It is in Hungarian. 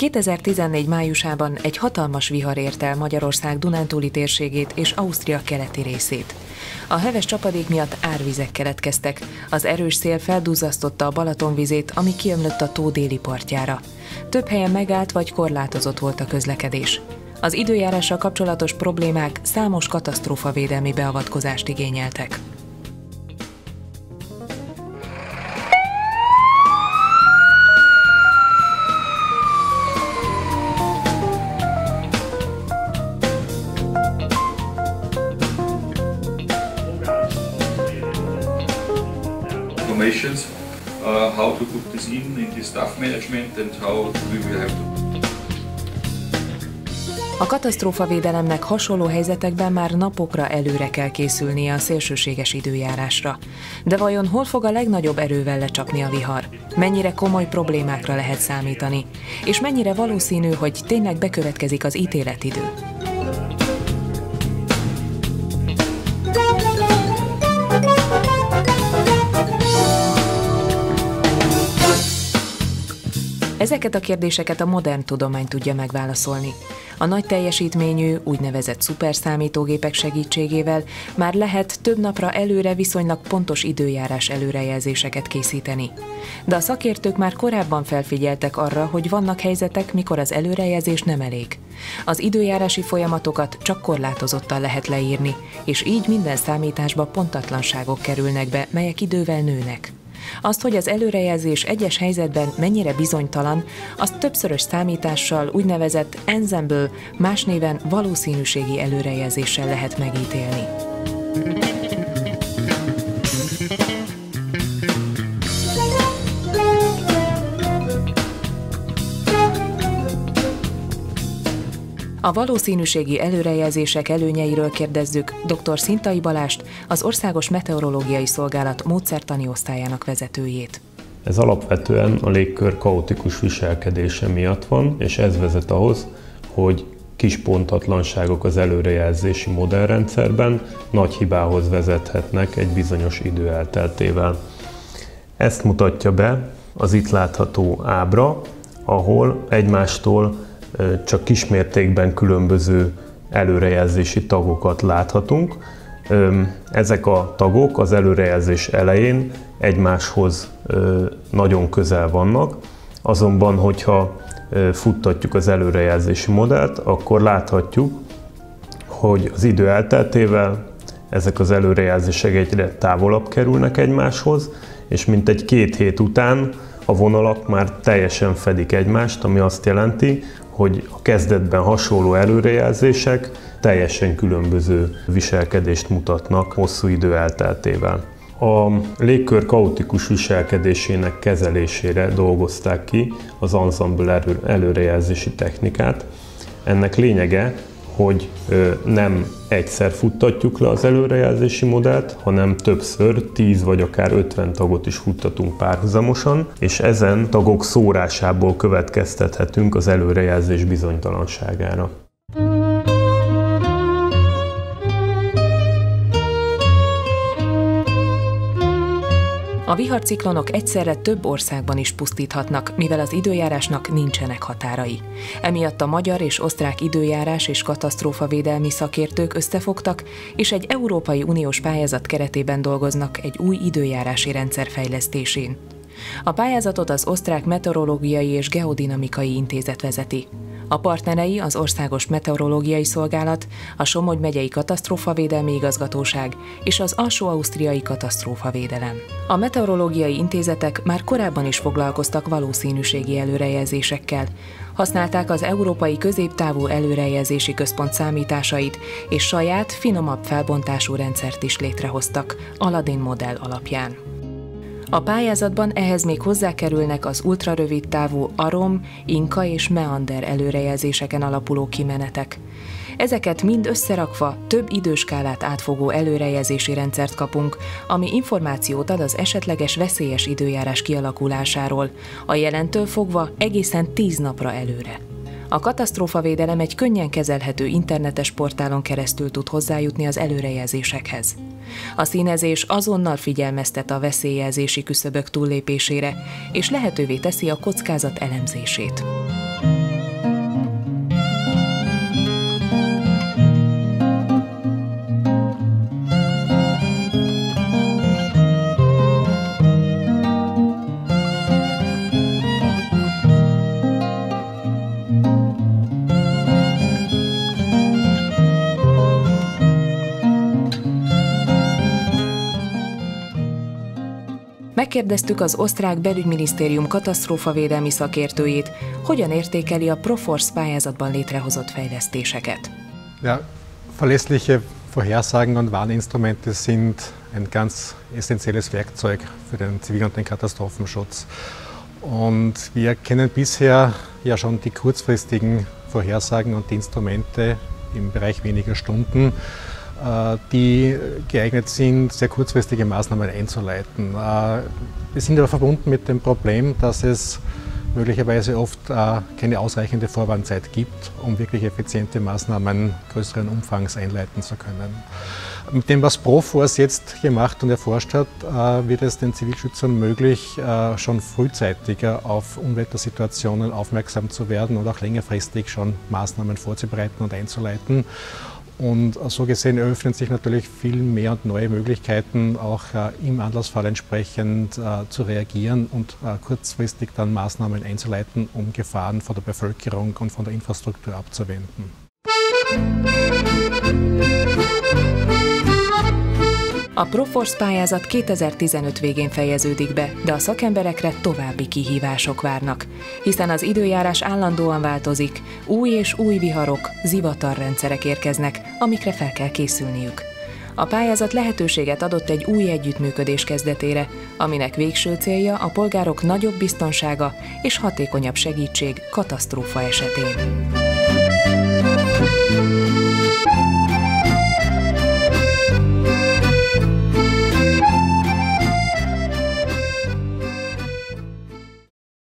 2014 májusában egy hatalmas vihar ért el Magyarország Dunántúli térségét és Ausztria keleti részét. A heves csapadék miatt árvizek keletkeztek, az erős szél feldúzasztotta a Balatonvizét, ami kiömlött a tó déli partjára. Több helyen megállt vagy korlátozott volt a közlekedés. Az időjárással kapcsolatos problémák számos katasztrófavédelmi beavatkozást igényeltek. To put this in in the staff management and how we will have to A katasztrófavédelemnek hasonló helyzetekben már napokra előre kell készülnie a szélsőséges időjárásra. De vajon hol fog a legnagyobb erővel lecsapni a vihar? Mennyire komoly problémákra lehet számítani? És mennyire valószínű, hogy tényleg bekövetkezik az ítéletidő? Ezeket a kérdéseket a modern tudomány tudja megválaszolni. A nagy teljesítményű, úgynevezett szuperszámítógépek segítségével már lehet több napra előre viszonylag pontos időjárás előrejelzéseket készíteni. De a szakértők már korábban felfigyeltek arra, hogy vannak helyzetek, mikor az előrejelzés nem elég. Az időjárási folyamatokat csak korlátozottan lehet leírni, és így minden számításba pontatlanságok kerülnek be, melyek idővel nőnek. Azt, hogy az előrejelzés egyes helyzetben mennyire bizonytalan, azt többszörös számítással úgynevezett ensemble, más néven valószínűségi előrejelzéssel lehet megítélni. A valószínűségi előrejelzések előnyeiről kérdezzük dr. Szintai Balást, az Országos Meteorológiai Szolgálat módszertani osztályának vezetőjét. Ez alapvetően a légkör kaotikus viselkedése miatt van, és ez vezet ahhoz, hogy kis pontatlanságok az előrejelzési modellrendszerben nagy hibához vezethetnek egy bizonyos idő elteltével. Ezt mutatja be az itt látható ábra, ahol egymástól csak kismértékben különböző előrejelzési tagokat láthatunk. Ezek a tagok az előrejelzés elején egymáshoz nagyon közel vannak, azonban, hogyha futtatjuk az előrejelzési modellt, akkor láthatjuk, hogy az idő elteltével ezek az előrejelzések egyre távolabb kerülnek egymáshoz, és mint egy két hét után a vonalak már teljesen fedik egymást, ami azt jelenti, hogy a kezdetben hasonló előrejelzések teljesen különböző viselkedést mutatnak hosszú idő elteltével. A légkör kaotikus viselkedésének kezelésére dolgozták ki az ensemble előrejelzési technikát. Ennek lényege, hogy nem egyszer futtatjuk le az előrejelzési modellt, hanem többször 10 vagy akár 50 tagot is futtatunk párhuzamosan, és ezen tagok szórásából következtethetünk az előrejelzés bizonytalanságára. A viharciklonok egyszerre több országban is pusztíthatnak, mivel az időjárásnak nincsenek határai. Emiatt a magyar és osztrák időjárás és katasztrófavédelmi szakértők összefogtak, és egy Európai Uniós pályázat keretében dolgoznak egy új időjárási rendszer fejlesztésén. A pályázatot az Osztrák Meteorológiai és Geodinamikai Intézet vezeti. A partnerei az Országos Meteorológiai Szolgálat, a Somogy megyei Katasztrófavédelmi Igazgatóság és az Alsó-Ausztriai Katasztrófavédelem. A meteorológiai intézetek már korábban is foglalkoztak valószínűségi előrejelzésekkel. Használták az Európai Középtávú Előrejelzési Központ számításait, és saját, finomabb felbontású rendszert is létrehoztak, Aladdin modell alapján. A pályázatban ehhez még hozzákerülnek az ultrarövid távú arom, inka és meander előrejelzéseken alapuló kimenetek. Ezeket mind összerakva több időskálát átfogó előrejelzési rendszert kapunk, ami információt ad az esetleges veszélyes időjárás kialakulásáról, a jelentől fogva egészen tíz napra előre. A katasztrófavédelem egy könnyen kezelhető internetes portálon keresztül tud hozzájutni az előrejelzésekhez. A színezés azonnal figyelmeztet a veszélyjelzési küszöbök túllépésére, és lehetővé teszi a kockázat elemzését. Megkérdeztük az osztrák belügyminisztérium katasztrófavédelmi szakértőjét, hogyan értékeli a Proforce pályázatban létrehozott fejlesztéseket. Ja, verlässliche Vorhersagen und Warninstrumente sind ein ganz essentielles Werkzeug für den Zivil- und den Katastrophenschutz. Und wir kennen bisher ja schon die kurzfristigen Vorhersagen und die Instrumente im Bereich weniger Stunden, die geeignet sind, sehr kurzfristige Maßnahmen einzuleiten. Äh, wir sind aber verbunden mit dem Problem, dass es möglicherweise oft äh, keine ausreichende Vorwarnzeit gibt, um wirklich effiziente Maßnahmen größeren Umfangs einleiten zu können. Mit dem, was Proforce jetzt gemacht und erforscht hat, äh, wird es den Zivilschützern möglich, äh, schon frühzeitiger auf Unwettersituationen aufmerksam zu werden und auch längerfristig schon Maßnahmen vorzubereiten und einzuleiten. Und so gesehen eröffnen sich natürlich viel mehr und neue Möglichkeiten, auch äh, im Anlassfall entsprechend äh, zu reagieren und äh, kurzfristig dann Maßnahmen einzuleiten, um Gefahren von der Bevölkerung und von der Infrastruktur abzuwenden. A Proforce pályázat 2015 végén fejeződik be, de a szakemberekre további kihívások várnak, hiszen az időjárás állandóan változik, új és új viharok, zivatarrendszerek érkeznek, amikre fel kell készülniük. A pályázat lehetőséget adott egy új együttműködés kezdetére, aminek végső célja a polgárok nagyobb biztonsága és hatékonyabb segítség katasztrófa esetén.